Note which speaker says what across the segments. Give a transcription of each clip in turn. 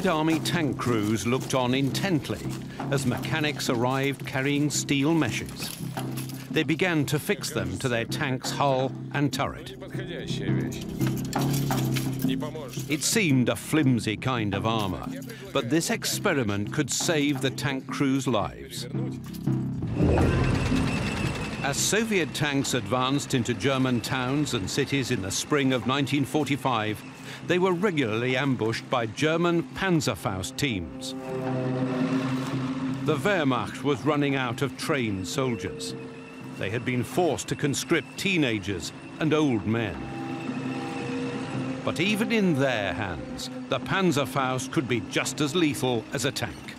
Speaker 1: Red Army tank crews looked on intently as mechanics arrived carrying steel meshes. They began to fix them to their tank's hull and turret. It seemed a flimsy kind of armor, but this experiment could save the tank crew's lives. As Soviet tanks advanced into German towns and cities in the spring of 1945, they were regularly ambushed by German Panzerfaust teams. The Wehrmacht was running out of trained soldiers. They had been forced to conscript teenagers and old men. But even in their hands, the Panzerfaust could be just as lethal as a tank.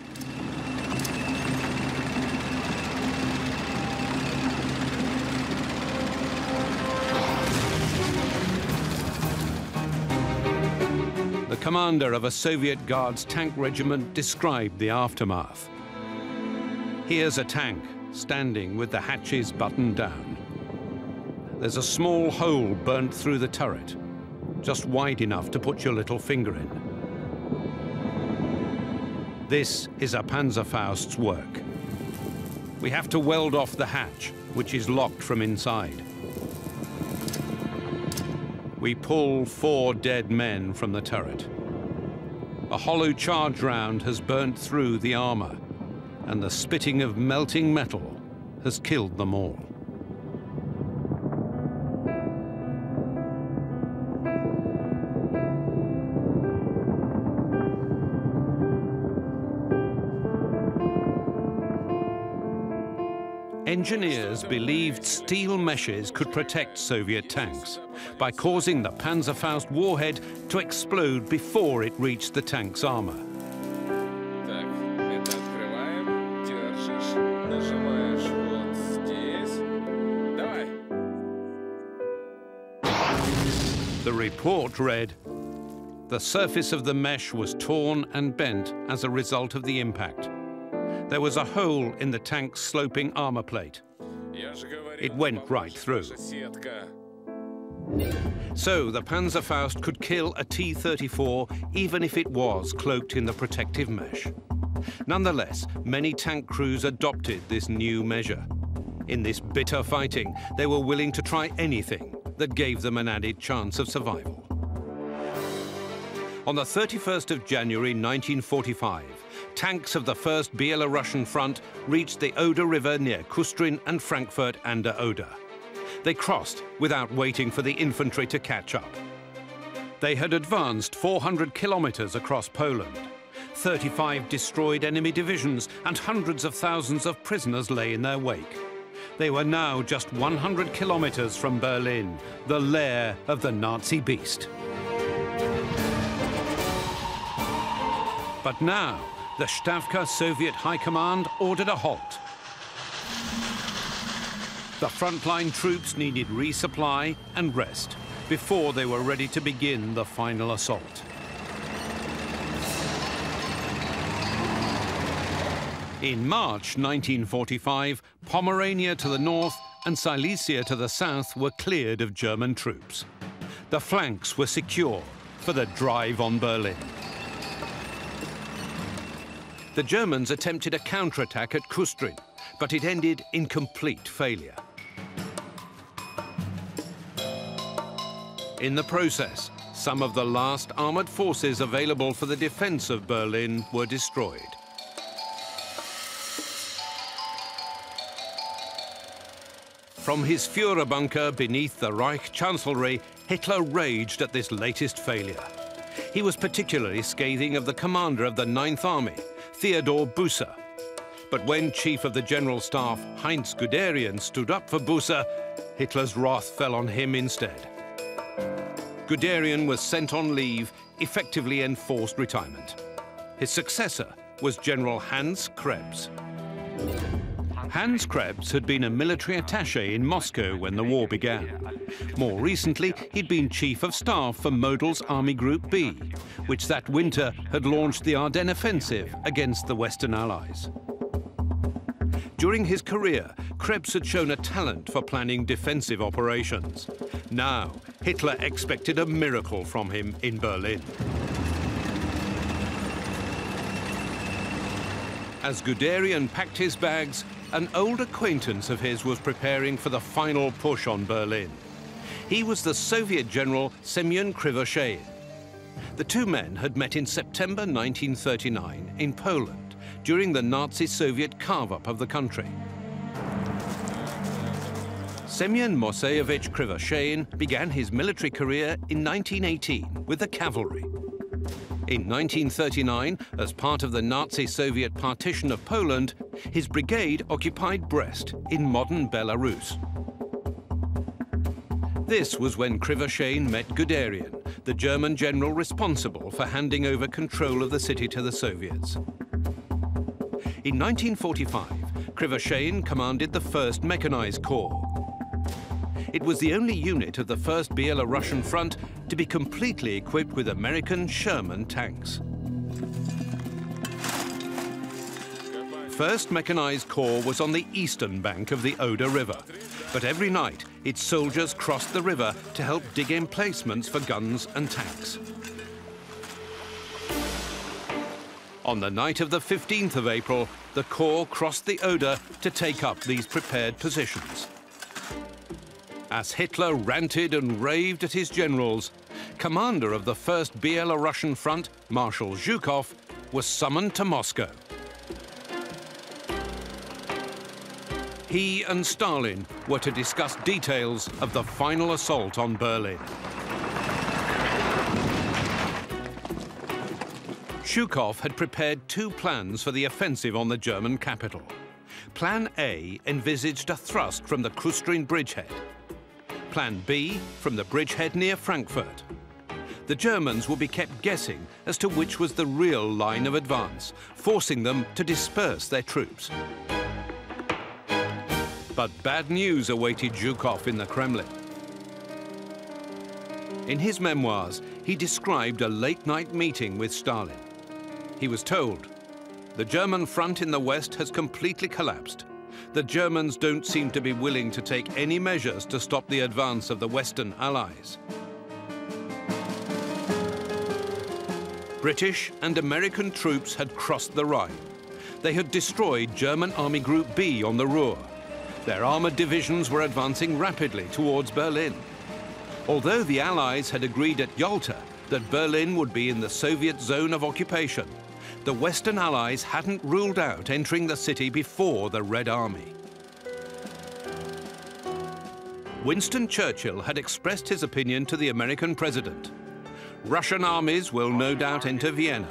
Speaker 1: Commander of a Soviet Guards tank regiment described the aftermath. Here's a tank standing with the hatches buttoned down. There's a small hole burnt through the turret just wide enough to put your little finger in. This is a Panzerfaust's work. We have to weld off the hatch, which is locked from inside. We pull four dead men from the turret. A hollow charge round has burnt through the armor, and the spitting of melting metal has killed them all. Engineers believed steel meshes could protect Soviet tanks by causing the Panzerfaust warhead to explode before it reached the tank's armor. The report read, the surface of the mesh was torn and bent as a result of the impact there was a hole in the tank's sloping armor plate. It went right through. So the Panzerfaust could kill a T-34 even if it was cloaked in the protective mesh. Nonetheless, many tank crews adopted this new measure. In this bitter fighting, they were willing to try anything that gave them an added chance of survival. On the 31st of January 1945, tanks of the 1st Belarusian Front reached the Oder River near Kustrin and Frankfurt an der Oder. They crossed without waiting for the infantry to catch up. They had advanced 400 kilometers across Poland. 35 destroyed enemy divisions and hundreds of thousands of prisoners lay in their wake. They were now just 100 kilometers from Berlin, the lair of the Nazi beast. But now, the Stavka Soviet High Command ordered a halt. The frontline troops needed resupply and rest before they were ready to begin the final assault. In March 1945, Pomerania to the north and Silesia to the south were cleared of German troops. The flanks were secure for the drive on Berlin the Germans attempted a counterattack at Kustrin, but it ended in complete failure. In the process, some of the last armoured forces available for the defence of Berlin were destroyed. From his Führer bunker beneath the Reich Chancellery, Hitler raged at this latest failure. He was particularly scathing of the commander of the Ninth Army, Theodor Busse. But when Chief of the General Staff Heinz Guderian stood up for Busse, Hitler's wrath fell on him instead. Guderian was sent on leave, effectively enforced retirement. His successor was General Hans Krebs. Hans Krebs had been a military attaché in Moscow when the war began. More recently, he'd been chief of staff for Model's Army Group B, which that winter had launched the Ardennes offensive against the Western Allies. During his career, Krebs had shown a talent for planning defensive operations. Now, Hitler expected a miracle from him in Berlin. As Guderian packed his bags, an old acquaintance of his was preparing for the final push on Berlin. He was the Soviet general Semyon Krivoshein. The two men had met in September 1939 in Poland during the Nazi-Soviet carve-up of the country. Semyon Moiseyevich Krivoshein began his military career in 1918 with the cavalry. In 1939, as part of the Nazi-Soviet partition of Poland, his brigade occupied Brest in modern Belarus. This was when Krivoshein met Guderian, the German general responsible for handing over control of the city to the Soviets. In 1945, Krivoshein commanded the 1st Mechanized Corps. It was the only unit of the 1st Belarusian Front to be completely equipped with American Sherman tanks. 1st Mechanized Corps was on the eastern bank of the Oder River, but every night its soldiers crossed the river to help dig emplacements for guns and tanks. On the night of the 15th of April, the Corps crossed the Oder to take up these prepared positions. As Hitler ranted and raved at his generals, commander of the 1st Belarusian Front, Marshal Zhukov, was summoned to Moscow. He and Stalin were to discuss details of the final assault on Berlin. Zhukov had prepared two plans for the offensive on the German capital. Plan A envisaged a thrust from the Kustrin bridgehead. Plan B from the bridgehead near Frankfurt. The Germans would be kept guessing as to which was the real line of advance, forcing them to disperse their troops. But bad news awaited Zhukov in the Kremlin. In his memoirs, he described a late-night meeting with Stalin. He was told, the German front in the west has completely collapsed. The Germans don't seem to be willing to take any measures to stop the advance of the Western Allies. British and American troops had crossed the Rhine. They had destroyed German Army Group B on the Ruhr their armoured divisions were advancing rapidly towards Berlin. Although the Allies had agreed at Yalta that Berlin would be in the Soviet zone of occupation, the Western Allies hadn't ruled out entering the city before the Red Army. Winston Churchill had expressed his opinion to the American president. Russian armies will no doubt enter Vienna.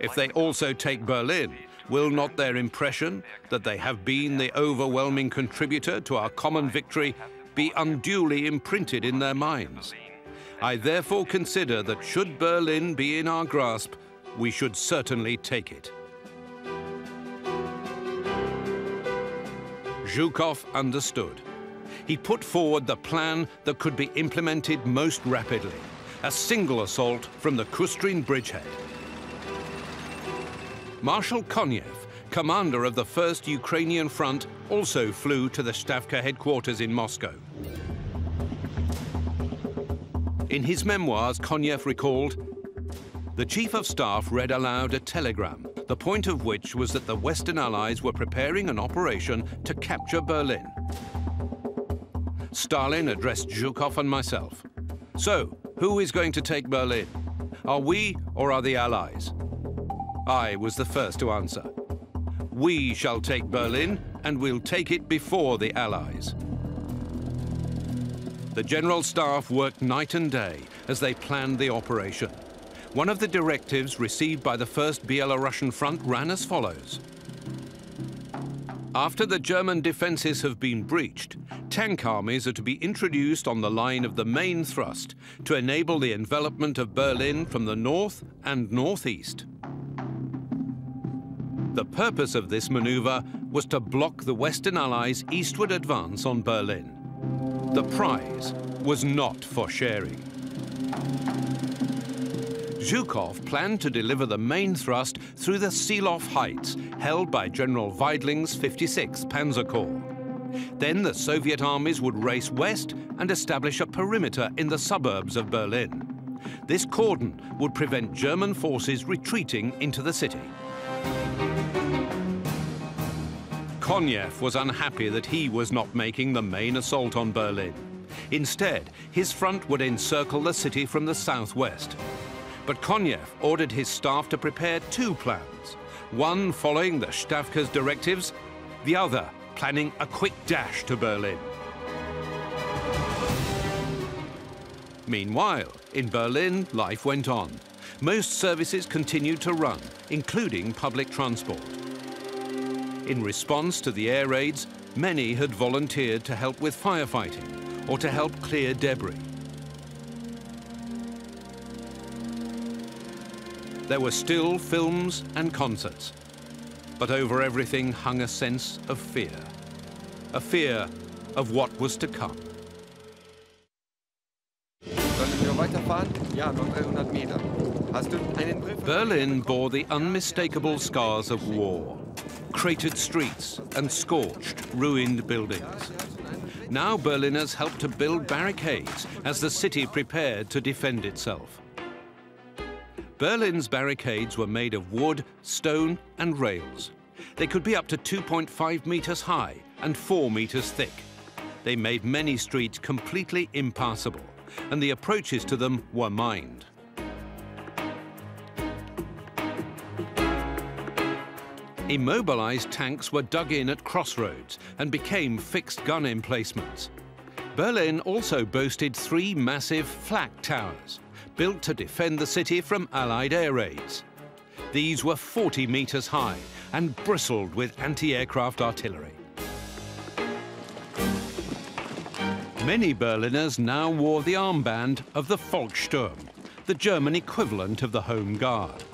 Speaker 1: If they also take Berlin, Will not their impression that they have been the overwhelming contributor to our common victory be unduly imprinted in their minds? I therefore consider that should Berlin be in our grasp, we should certainly take it. Zhukov understood. He put forward the plan that could be implemented most rapidly, a single assault from the Kustrin bridgehead. Marshal Konev, commander of the 1st Ukrainian Front, also flew to the Stavka headquarters in Moscow. In his memoirs, Konev recalled, the Chief of Staff read aloud a telegram, the point of which was that the Western Allies were preparing an operation to capture Berlin. Stalin addressed Zhukov and myself. So, who is going to take Berlin? Are we or are the Allies? I was the first to answer. We shall take Berlin, and we'll take it before the Allies. The General Staff worked night and day as they planned the operation. One of the directives received by the 1st Belarusian Front ran as follows. After the German defences have been breached, tank armies are to be introduced on the line of the main thrust to enable the envelopment of Berlin from the north and northeast. The purpose of this maneuver was to block the Western Allies' eastward advance on Berlin. The prize was not for sharing. Zhukov planned to deliver the main thrust through the Seelow Heights, held by General Weidling's 56th Panzer Corps. Then the Soviet armies would race west and establish a perimeter in the suburbs of Berlin. This cordon would prevent German forces retreating into the city. Konev was unhappy that he was not making the main assault on Berlin. Instead, his front would encircle the city from the southwest. But Konev ordered his staff to prepare two plans, one following the Stavka's directives, the other planning a quick dash to Berlin. Meanwhile, in Berlin, life went on. Most services continued to run, including public transport. In response to the air raids, many had volunteered to help with firefighting or to help clear debris. There were still films and concerts, but over everything hung a sense of fear, a fear of what was to come. Berlin bore the unmistakable scars of war. Cratered streets and scorched, ruined buildings. Now Berliners helped to build barricades as the city prepared to defend itself. Berlin's barricades were made of wood, stone and rails. They could be up to 2.5 meters high and 4 meters thick. They made many streets completely impassable, and the approaches to them were mined. Immobilized tanks were dug in at crossroads and became fixed gun emplacements. Berlin also boasted three massive flak towers, built to defend the city from Allied air raids. These were 40 meters high and bristled with anti-aircraft artillery. Many Berliners now wore the armband of the Volkssturm, the German equivalent of the Home Guard.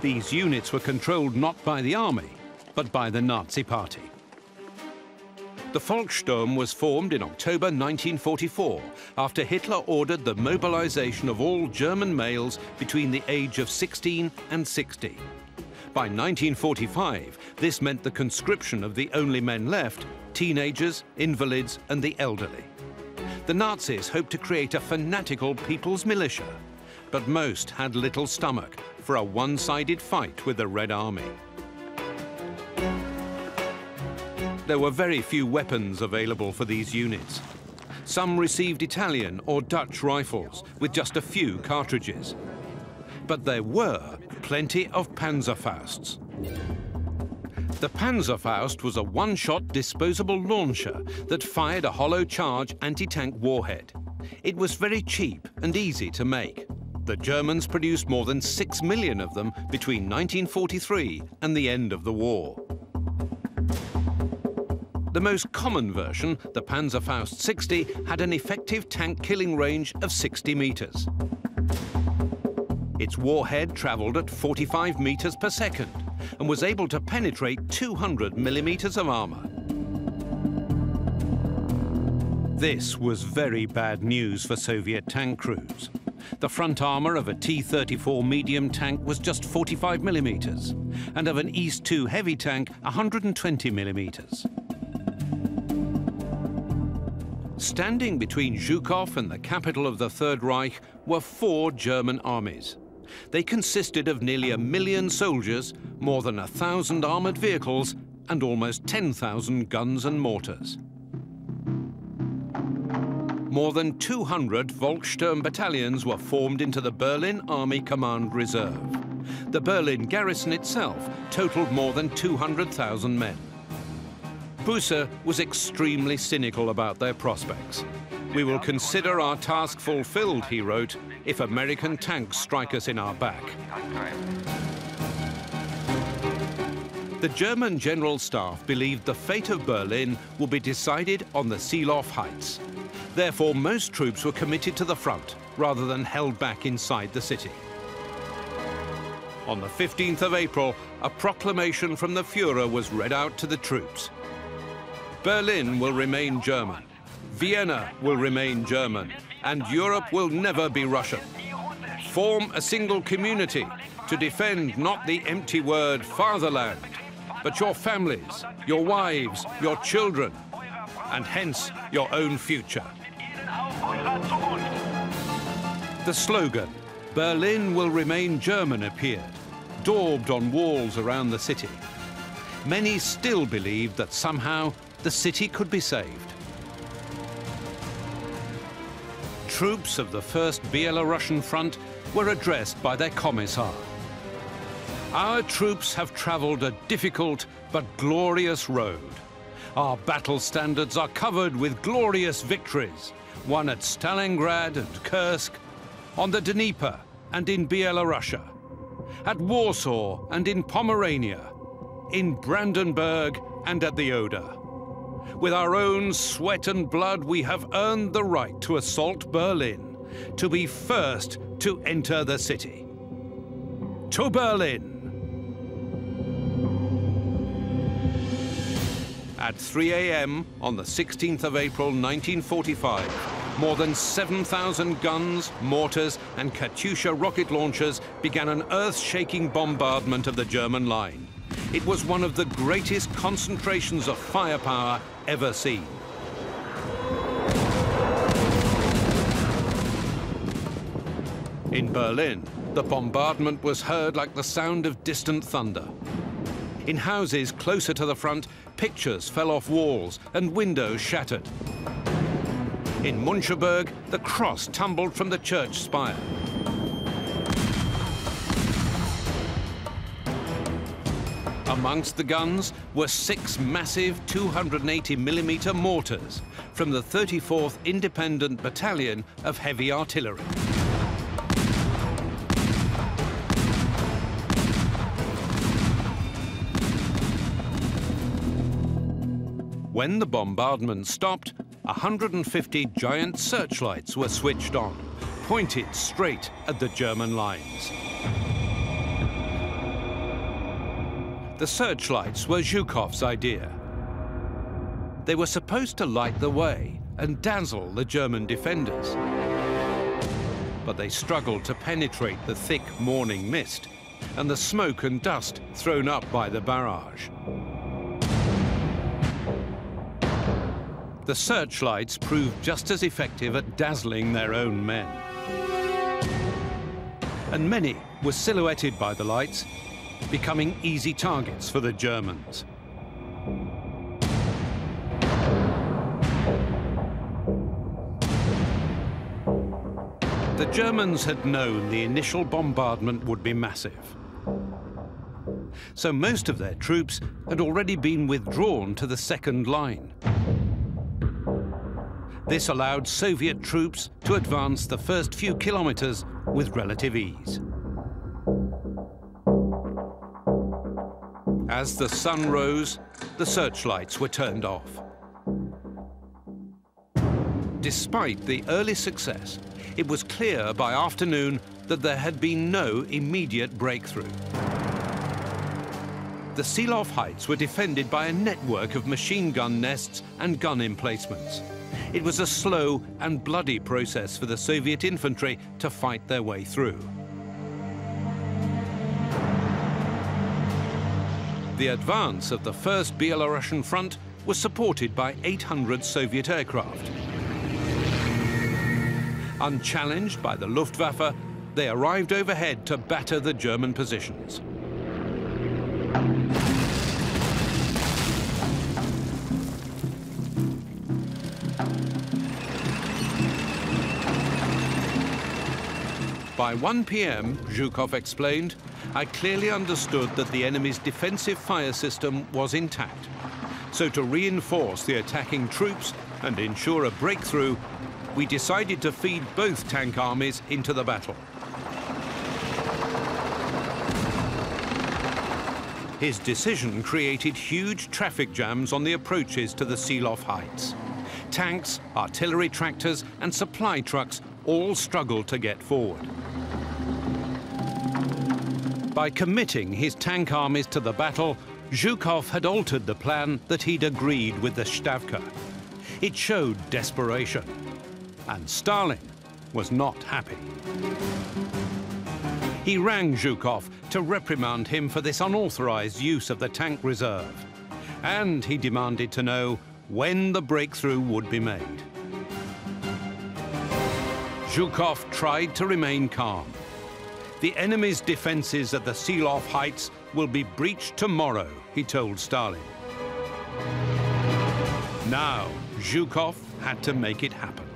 Speaker 1: These units were controlled not by the army, but by the Nazi Party. The Volkssturm was formed in October 1944 after Hitler ordered the mobilization of all German males between the age of 16 and 60. By 1945, this meant the conscription of the only men left, teenagers, invalids and the elderly. The Nazis hoped to create a fanatical people's militia, but most had little stomach for a one-sided fight with the Red Army. There were very few weapons available for these units. Some received Italian or Dutch rifles with just a few cartridges. But there were plenty of Panzerfausts. The Panzerfaust was a one-shot disposable launcher that fired a hollow charge anti-tank warhead. It was very cheap and easy to make. The Germans produced more than six million of them between 1943 and the end of the war. The most common version, the Panzerfaust 60, had an effective tank killing range of 60 meters. Its warhead traveled at 45 meters per second and was able to penetrate 200 millimeters of armor. This was very bad news for Soviet tank crews. The front armor of a T-34 medium tank was just 45 millimeters, and of an IS-2 heavy tank, 120 millimeters. Standing between Zhukov and the capital of the Third Reich were four German armies. They consisted of nearly a million soldiers, more than a thousand armored vehicles, and almost 10,000 guns and mortars. More than 200 Volkssturm battalions were formed into the Berlin Army Command Reserve. The Berlin garrison itself totaled more than 200,000 men. Busse was extremely cynical about their prospects. We will consider our task fulfilled, he wrote, if American tanks strike us in our back. The German General Staff believed the fate of Berlin would be decided on the Seelow Heights. Therefore, most troops were committed to the front rather than held back inside the city. On the 15th of April, a proclamation from the Fuhrer was read out to the troops. Berlin will remain German. Vienna will remain German. And Europe will never be Russian. Form a single community to defend not the empty word fatherland, but your families, your wives, your children, and hence your own future. The slogan, Berlin will remain German, appeared, daubed on walls around the city. many still believed that somehow the city could be saved. Troops of the 1st Belarusian Front were addressed by their commissar. Our troops have travelled a difficult but glorious road. Our battle standards are covered with glorious victories, won at Stalingrad and Kursk, on the Dnieper and in Byelorussia, at Warsaw and in Pomerania, in Brandenburg and at the Oder. With our own sweat and blood, we have earned the right to assault Berlin, to be first to enter the city. To Berlin! At 3 a.m. on the 16th of April 1945, more than 7,000 guns, mortars and Katyusha rocket launchers began an earth-shaking bombardment of the German line. It was one of the greatest concentrations of firepower ever seen. In Berlin, the bombardment was heard like the sound of distant thunder. In houses closer to the front, Pictures fell off walls and windows shattered. In Muncheberg, the cross tumbled from the church spire. Amongst the guns were six massive 280mm mortars from the 34th Independent Battalion of Heavy Artillery. When the bombardment stopped, 150 giant searchlights were switched on, pointed straight at the German lines. The searchlights were Zhukov's idea. They were supposed to light the way and dazzle the German defenders. But they struggled to penetrate the thick morning mist and the smoke and dust thrown up by the barrage. the searchlights proved just as effective at dazzling their own men. And many were silhouetted by the lights, becoming easy targets for the Germans. The Germans had known the initial bombardment would be massive. So most of their troops had already been withdrawn to the second line. This allowed Soviet troops to advance the first few kilometers with relative ease. As the sun rose, the searchlights were turned off. Despite the early success, it was clear by afternoon that there had been no immediate breakthrough. The Seelow Heights were defended by a network of machine gun nests and gun emplacements. It was a slow and bloody process for the Soviet infantry to fight their way through. The advance of the 1st Belarusian front was supported by 800 Soviet aircraft. Unchallenged by the Luftwaffe, they arrived overhead to batter the German positions. By 1 p.m., Zhukov explained, I clearly understood that the enemy's defensive fire system was intact. So to reinforce the attacking troops and ensure a breakthrough, we decided to feed both tank armies into the battle. His decision created huge traffic jams on the approaches to the Seelow Heights. Tanks, artillery tractors and supply trucks all struggled to get forward. By committing his tank armies to the battle, Zhukov had altered the plan that he'd agreed with the Stavka. It showed desperation, and Stalin was not happy. He rang Zhukov to reprimand him for this unauthorized use of the tank reserve, and he demanded to know when the breakthrough would be made. Zhukov tried to remain calm. The enemy's defenses at the Seelow Heights will be breached tomorrow, he told Stalin. Now, Zhukov had to make it happen.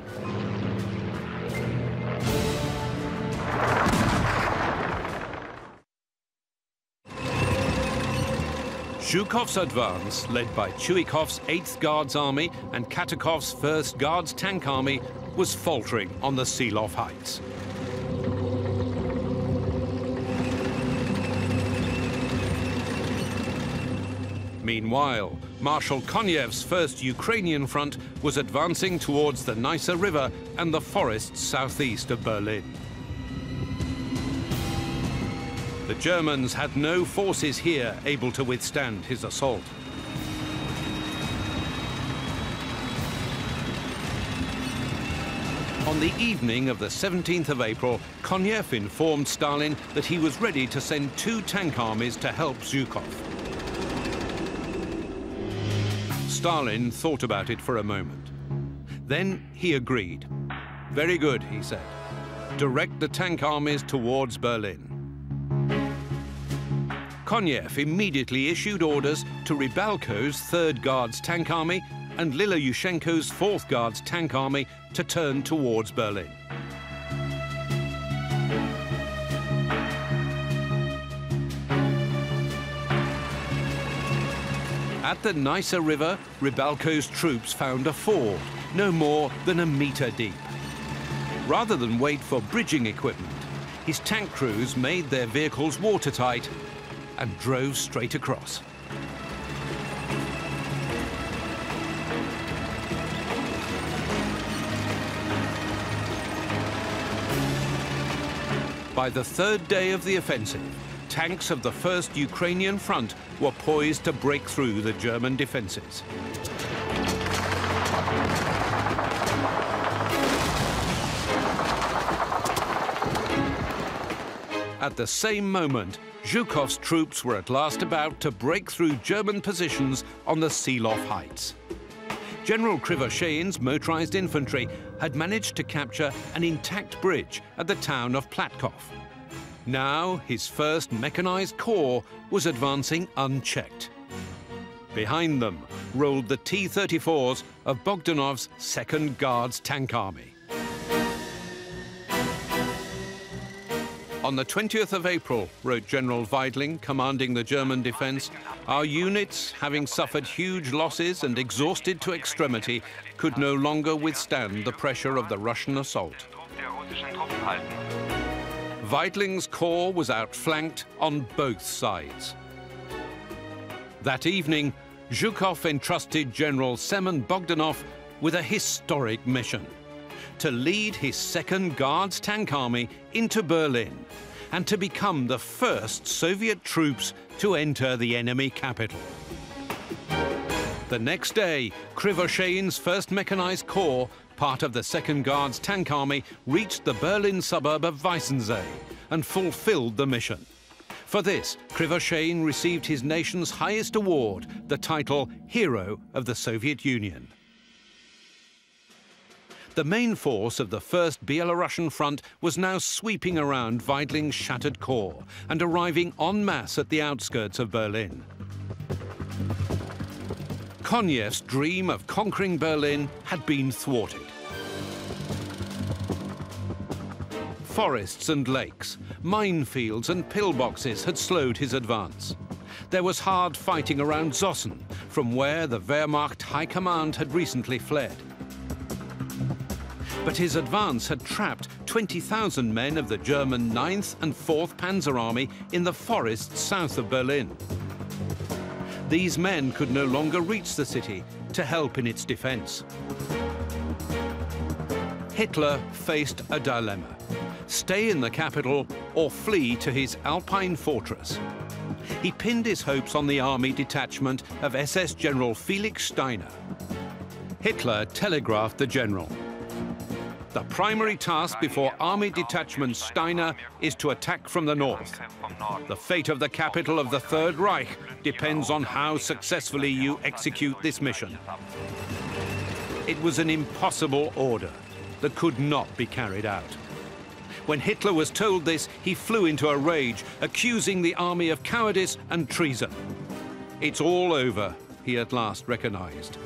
Speaker 1: Zhukov's advance, led by Chuikov's 8th Guards Army and Katukov's 1st Guards Tank Army, was faltering on the Seelow Heights. Meanwhile, Marshal Konyev's first Ukrainian front was advancing towards the Neisse River and the forests southeast of Berlin. The Germans had no forces here able to withstand his assault. On the evening of the 17th of April, Konev informed Stalin that he was ready to send two tank armies to help Zhukov. Stalin thought about it for a moment. Then he agreed. Very good, he said. Direct the tank armies towards Berlin. Konev immediately issued orders to Rybalko's 3rd Guards Tank Army and Lelyushenko's 4th Guards Tank Army to turn towards Berlin. At the Neisse River, Rybalko's troops found a ford, no more than a metre deep. Rather than wait for bridging equipment, his tank crews made their vehicles watertight and drove straight across. By the third day of the offensive, tanks of the 1st Ukrainian Front were poised to break through the German defences. At the same moment, Zhukov's troops were at last about to break through German positions on the Seelow Heights. General Krivoshein's motorized infantry had managed to capture an intact bridge at the town of Platkow. Now his first mechanized corps was advancing unchecked. Behind them rolled the T-34s of Bogdanov's 2nd Guards Tank Army. On the 20th of April, wrote General Weidling, commanding the German defence, our units, having suffered huge losses and exhausted to extremity, could no longer withstand the pressure of the Russian assault. Weidling's corps was outflanked on both sides. That evening, Zhukov entrusted General Semen Bogdanov with a historic mission to lead his second Guards Tank Army into Berlin and to become the first Soviet troops to enter the enemy capital. The next day, Krivoshein's 1st Mechanized Corps, part of the 2nd Guards Tank Army, reached the Berlin suburb of Weissensee and fulfilled the mission. For this, Krivoshein received his nation's highest award, the title Hero of the Soviet Union. The main force of the 1st Belarusian Front was now sweeping around Weidling's shattered corps and arriving en masse at the outskirts of Berlin. Konev's dream of conquering Berlin had been thwarted. Forests and lakes, minefields and pillboxes had slowed his advance. There was hard fighting around Zossen, from where the Wehrmacht High Command had recently fled but his advance had trapped 20,000 men of the German 9th and 4th Panzer Army in the forests south of Berlin. These men could no longer reach the city to help in its defense. Hitler faced a dilemma. Stay in the capital or flee to his Alpine fortress. He pinned his hopes on the army detachment of SS General Felix Steiner. Hitler telegraphed the general. The primary task before Army Detachment Steiner is to attack from the north. The fate of the capital of the Third Reich depends on how successfully you execute this mission. It was an impossible order that could not be carried out. When Hitler was told this, he flew into a rage, accusing the army of cowardice and treason. It's all over, he at last recognized.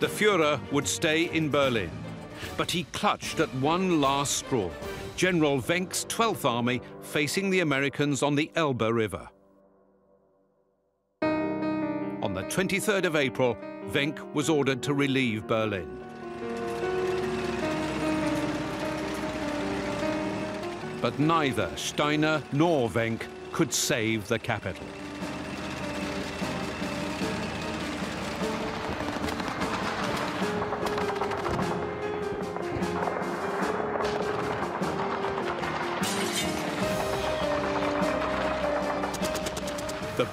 Speaker 1: The Fuhrer would stay in Berlin, but he clutched at one last straw, General Wenck's 12th Army facing the Americans on the Elbe River. On the 23rd of April, Wenck was ordered to relieve Berlin. But neither Steiner nor Wenck could save the capital.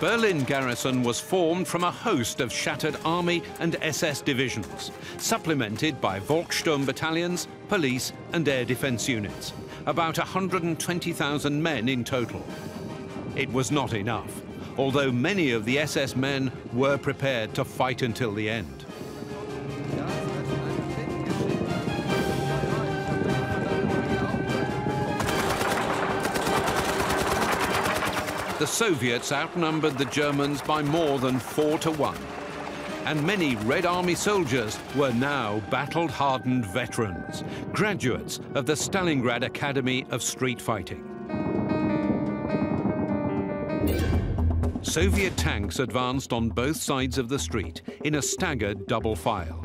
Speaker 1: Berlin garrison was formed from a host of shattered army and SS divisions, supplemented by Volkssturm battalions, police and air defense units, about 120,000 men in total. It was not enough, although many of the SS men were prepared to fight until the end. The Soviets outnumbered the Germans by more than four to one. And many Red Army soldiers were now battle-hardened veterans, graduates of the Stalingrad Academy of Street Fighting. Soviet tanks advanced on both sides of the street in a staggered double file.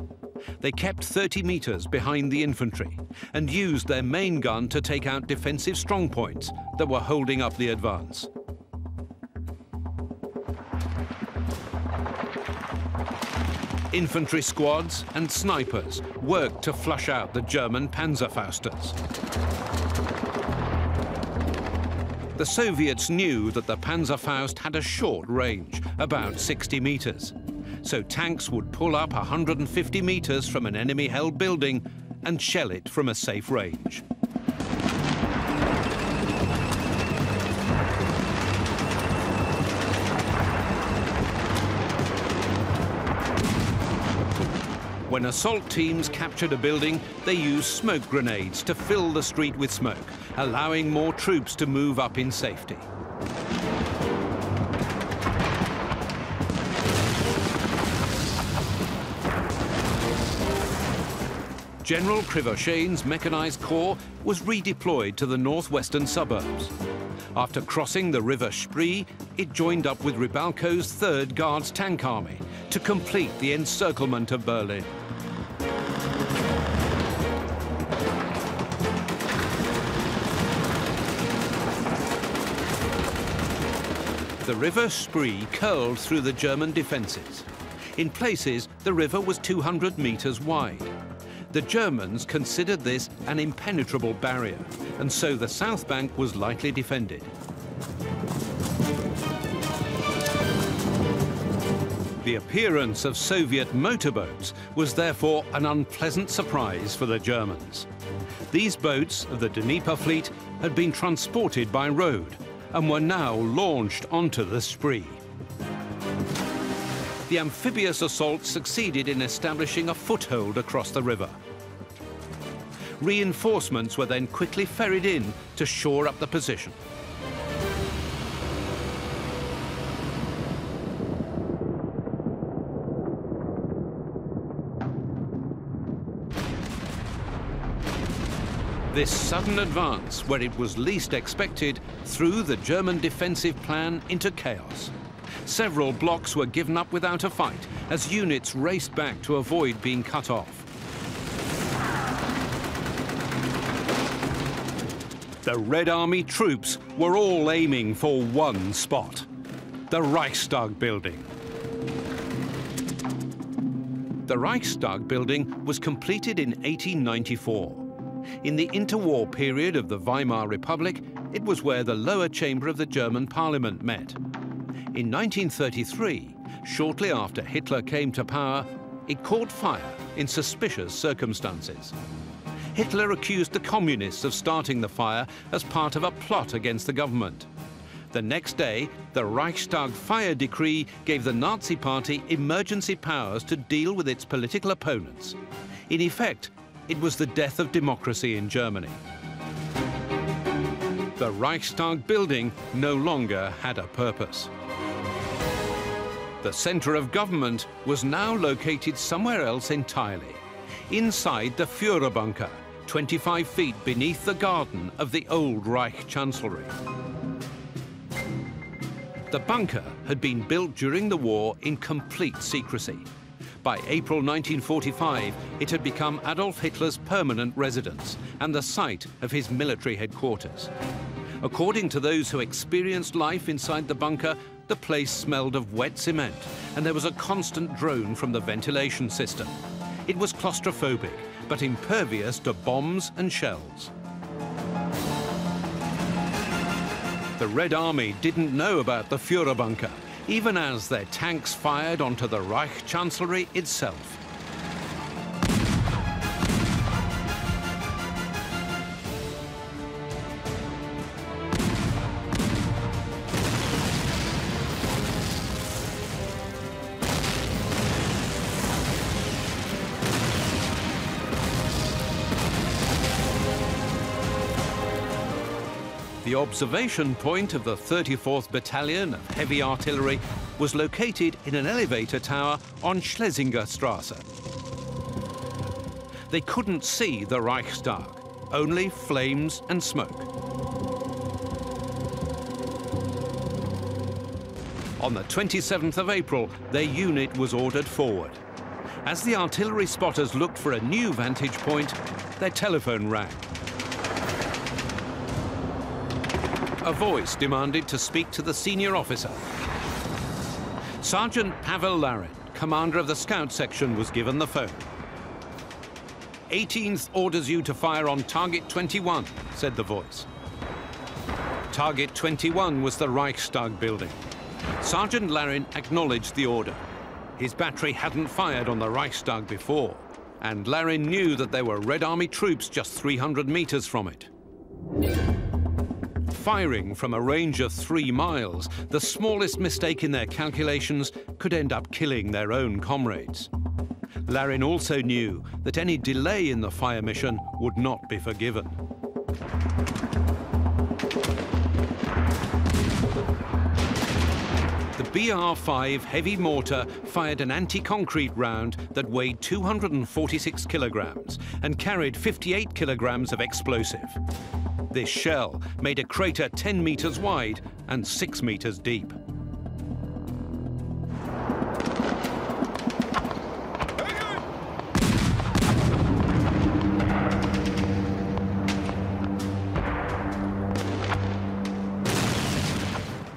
Speaker 1: They kept 30 meters behind the infantry and used their main gun to take out defensive strongpoints that were holding up the advance. Infantry squads and snipers worked to flush out the German Panzerfausters. The Soviets knew that the Panzerfaust had a short range, about 60 meters. So tanks would pull up 150 meters from an enemy-held building and shell it from a safe range. When assault teams captured a building, they used smoke grenades to fill the street with smoke, allowing more troops to move up in safety. General Krivoshein's mechanized corps was redeployed to the northwestern suburbs. After crossing the river Spree, it joined up with Rybalko's 3rd Guards Tank Army to complete the encirclement of Berlin. The river Spree curled through the German defences. In places, the river was 200 metres wide. The Germans considered this an impenetrable barrier, and so the south bank was lightly defended. The appearance of Soviet motorboats was therefore an unpleasant surprise for the Germans. These boats of the Dnieper fleet had been transported by road and were now launched onto the Spree. The amphibious assault succeeded in establishing a foothold across the river. Reinforcements were then quickly ferried in to shore up the position. This sudden advance, where it was least expected, threw the German defensive plan into chaos. Several blocks were given up without a fight as units raced back to avoid being cut off. The Red Army troops were all aiming for one spot, the Reichstag building. The Reichstag building was completed in 1894. In the interwar period of the Weimar Republic, it was where the lower chamber of the German parliament met. In 1933, shortly after Hitler came to power, it caught fire in suspicious circumstances. Hitler accused the communists of starting the fire as part of a plot against the government. The next day, the Reichstag fire decree gave the Nazi party emergency powers to deal with its political opponents. In effect, it was the death of democracy in Germany. The Reichstag building no longer had a purpose. The centre of government was now located somewhere else entirely, inside the Führerbunker, 25 feet beneath the garden of the old Reich Chancellery. The bunker had been built during the war in complete secrecy. By April 1945, it had become Adolf Hitler's permanent residence and the site of his military headquarters. According to those who experienced life inside the bunker, the place smelled of wet cement and there was a constant drone from the ventilation system. It was claustrophobic, but impervious to bombs and shells. The Red Army didn't know about the Führerbunker, even as their tanks fired onto the Reich Chancellery itself. Observation point of the 34th Battalion of Heavy Artillery was located in an elevator tower on Schlesinger Strasse. They couldn't see the Reichstag, only flames and smoke. On the 27th of April, their unit was ordered forward. As the artillery spotters looked for a new vantage point, their telephone rang. A voice demanded to speak to the senior officer. Sergeant Pavel Larin, commander of the scout section, was given the phone. 18th orders you to fire on target 21, said the voice. Target 21 was the Reichstag building. Sergeant Larin acknowledged the order. His battery hadn't fired on the Reichstag before, and Larin knew that there were Red Army troops just 300 meters from it firing from a range of three miles, the smallest mistake in their calculations could end up killing their own comrades. Larin also knew that any delay in the fire mission would not be forgiven. The BR-5 heavy mortar fired an anti-concrete round that weighed 246 kilograms and carried 58 kilograms of explosive. This shell made a crater 10 meters wide and 6 meters deep.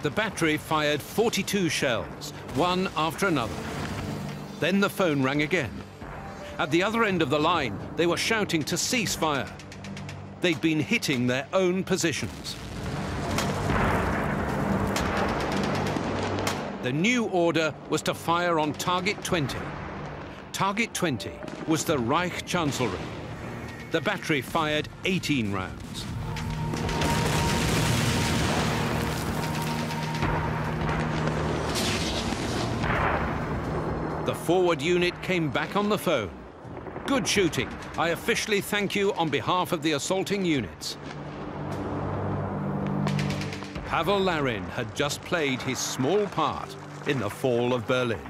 Speaker 1: The battery fired 42 shells, one after another. Then the phone rang again. At the other end of the line, they were shouting to cease fire they'd been hitting their own positions. The new order was to fire on target 20. Target 20 was the Reich Chancellery. The battery fired 18 rounds. The forward unit came back on the phone Good shooting. I officially thank you on behalf of the assaulting units. Pavel Larin had just played his small part in the fall of Berlin.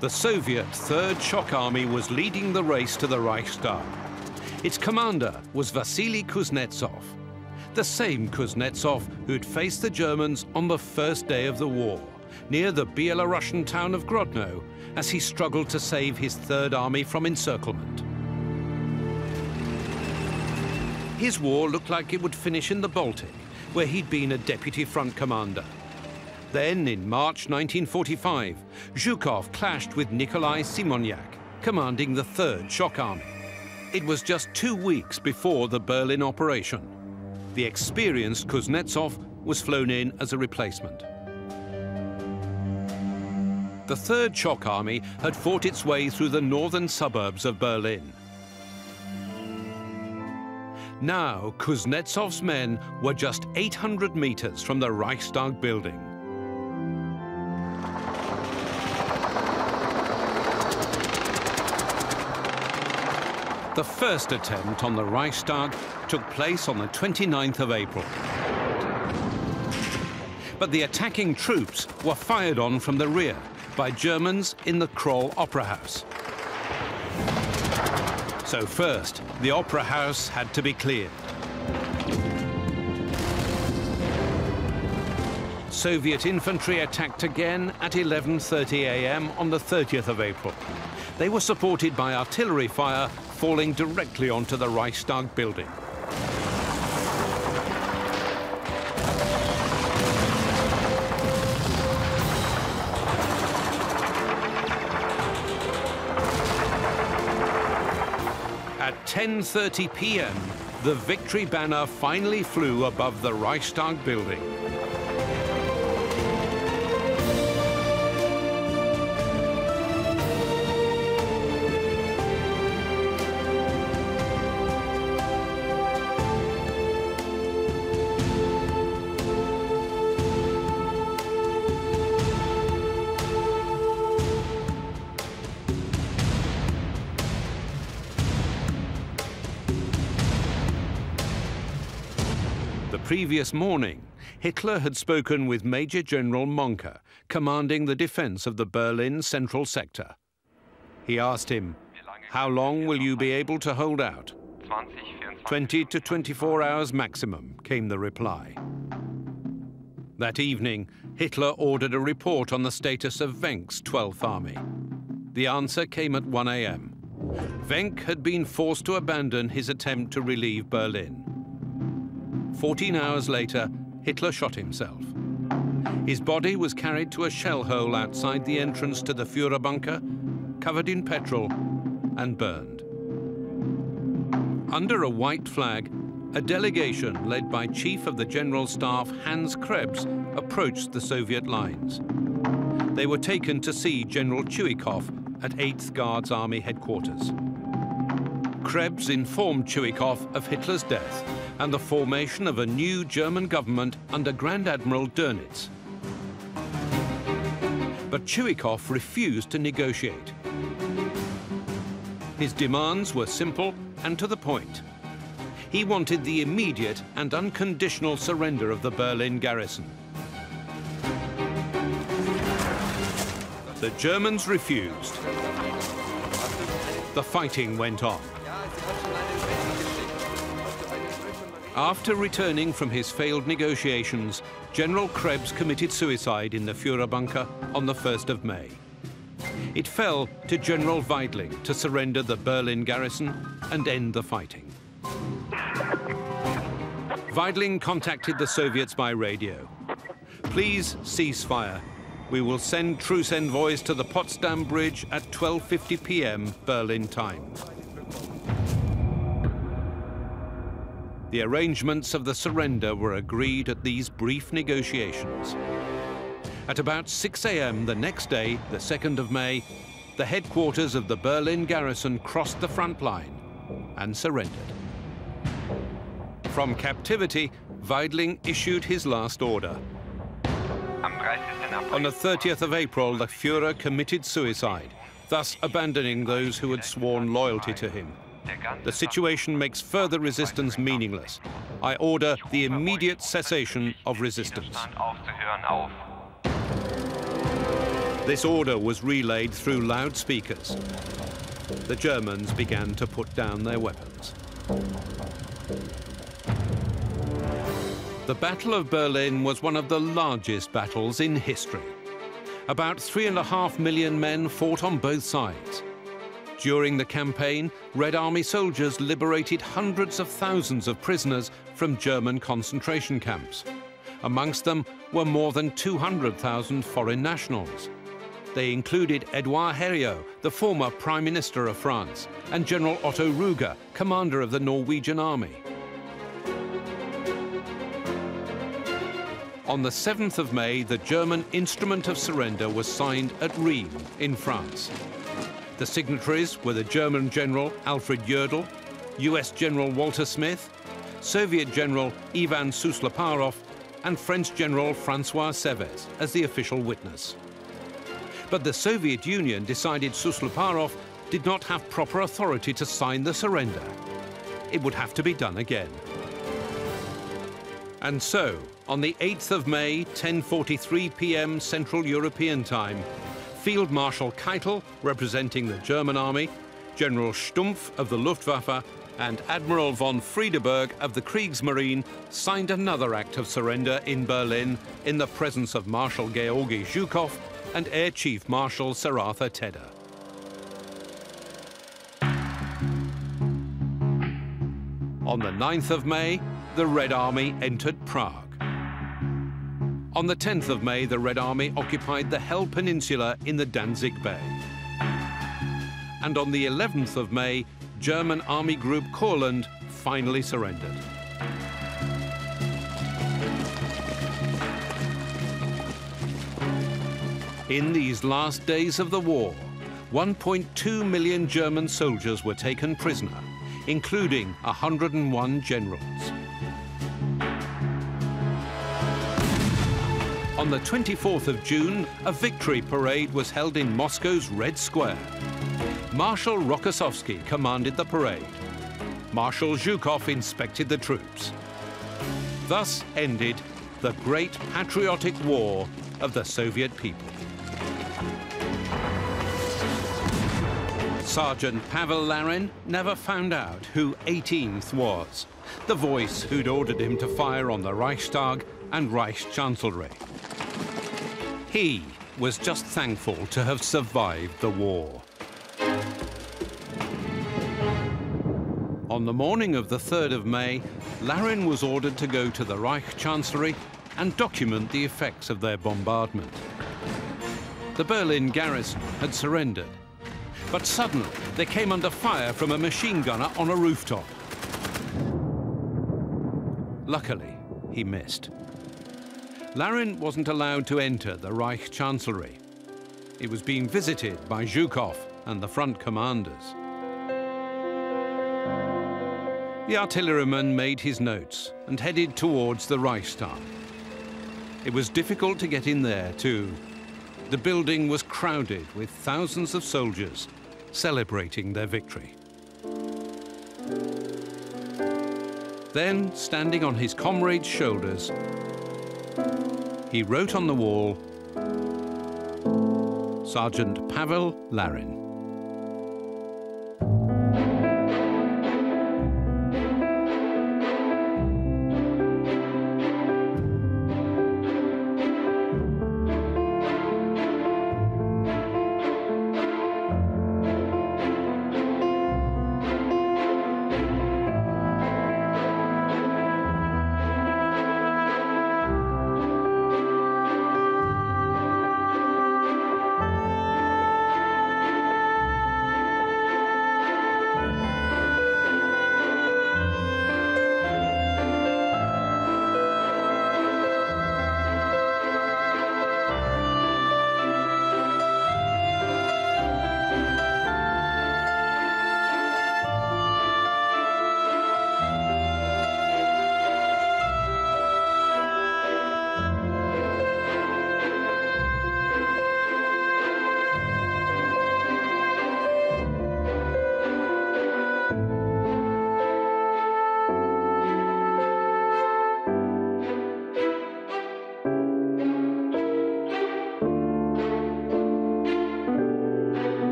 Speaker 1: The Soviet Third Shock Army was leading the race to the Reichstag. Its commander was Vasily Kuznetsov, the same Kuznetsov who'd faced the Germans on the first day of the war, near the Belarusian town of Grodno, as he struggled to save his Third Army from encirclement. His war looked like it would finish in the Baltic, where he'd been a deputy front commander. Then, in March 1945, Zhukov clashed with Nikolai Simonyak, commanding the Third Shock Army. It was just two weeks before the Berlin operation. The experienced Kuznetsov was flown in as a replacement. The Third Shock Army had fought its way through the northern suburbs of Berlin. Now, Kuznetsov's men were just 800 meters from the Reichstag building. The first attempt on the Reichstag took place on the 29th of April. But the attacking troops were fired on from the rear by Germans in the Kroll Opera House. So first, the Opera House had to be cleared. Soviet infantry attacked again at 11.30 a.m. on the 30th of April. They were supported by artillery fire falling directly onto the Reichstag building. At 10.30 p.m., the victory banner finally flew above the Reichstag building. Previous morning, Hitler had spoken with Major General Mohnke, commanding the defense of the Berlin central sector. He asked him, how long will you be able to hold out? 20 to 24 hours maximum, came the reply. That evening, Hitler ordered a report on the status of Wenck's 12th Army. The answer came at 1 a.m. Wenck had been forced to abandon his attempt to relieve Berlin. 14 hours later, Hitler shot himself. His body was carried to a shell hole outside the entrance to the Führerbunker, covered in petrol and burned. Under a white flag, a delegation led by Chief of the General Staff Hans Krebs approached the Soviet lines. They were taken to see General Chuikov at 8th Guards Army headquarters. Krebs informed Chuikov of Hitler's death and the formation of a new German government under Grand Admiral Dönitz. But Chuikov refused to negotiate. His demands were simple and to the point. He wanted the immediate and unconditional surrender of the Berlin garrison. The Germans refused. The fighting went on. After returning from his failed negotiations, General Krebs committed suicide in the Führerbunker on the 1st of May. It fell to General Weidling to surrender the Berlin garrison and end the fighting. Weidling contacted the Soviets by radio. Please cease fire. We will send truce envoys to the Potsdam Bridge at 12.50 p.m. Berlin time. The arrangements of the surrender were agreed at these brief negotiations. At about 6 a.m. the next day, the 2nd of May, the headquarters of the Berlin garrison crossed the front line and surrendered. From captivity, Weidling issued his last order. On the 30th of April, the Fuhrer committed suicide, thus abandoning those who had sworn loyalty to him. The situation makes further resistance meaningless. I order the immediate cessation of resistance. This order was relayed through loudspeakers. The Germans began to put down their weapons. The Battle of Berlin was one of the largest battles in history. About three and a half million men fought on both sides. During the campaign, Red Army soldiers liberated hundreds of thousands of prisoners from German concentration camps. Amongst them were more than 200,000 foreign nationals. They included Edouard Herriot, the former Prime Minister of France, and General Otto Ruge, commander of the Norwegian army. On the 7th of May, the German instrument of surrender was signed at Rheims in France. The signatories were the German General Alfred Jodl, US General Walter Smith, Soviet General Ivan Susloparov and French General Francois Sevez as the official witness. But the Soviet Union decided Susloparov did not have proper authority to sign the surrender. It would have to be done again. And so, on the 8th of May, 10.43 p.m. Central European Time, Field Marshal Keitel, representing the German army, General Stumpf of the Luftwaffe, and Admiral von Friedeburg of the Kriegsmarine signed another act of surrender in Berlin in the presence of Marshal Georgy Zhukov and Air Chief Marshal Sir Arthur Tedder. On the 9th of May, the Red Army entered Prague. On the 10th of May, the Red Army occupied the Hel Peninsula in the Danzig Bay. And on the 11th of May, German Army Group Courland finally surrendered. In these last days of the war, 1.2 million German soldiers were taken prisoner, including 101 generals. On the 24th of June, a victory parade was held in Moscow's Red Square. Marshal Rokossovsky commanded the parade. Marshal Zhukov inspected the troops. Thus ended the great patriotic war of the Soviet people. Sergeant Pavel Larin never found out who 18th was, the voice who'd ordered him to fire on the Reichstag and Reichschancellery. He was just thankful to have survived the war. On the morning of the 3rd of May, Larin was ordered to go to the Reich Chancellery and document the effects of their bombardment. The Berlin garrison had surrendered, but suddenly they came under fire from a machine gunner on a rooftop. Luckily, he missed. Larin wasn't allowed to enter the Reich Chancellery. It was being visited by Zhukov and the front commanders. The artilleryman made his notes and headed towards the Reichstag. It was difficult to get in there, too. The building was crowded with thousands of soldiers celebrating their victory. Then, standing on his comrade's shoulders, he wrote on the wall, Sergeant Pavel Larin.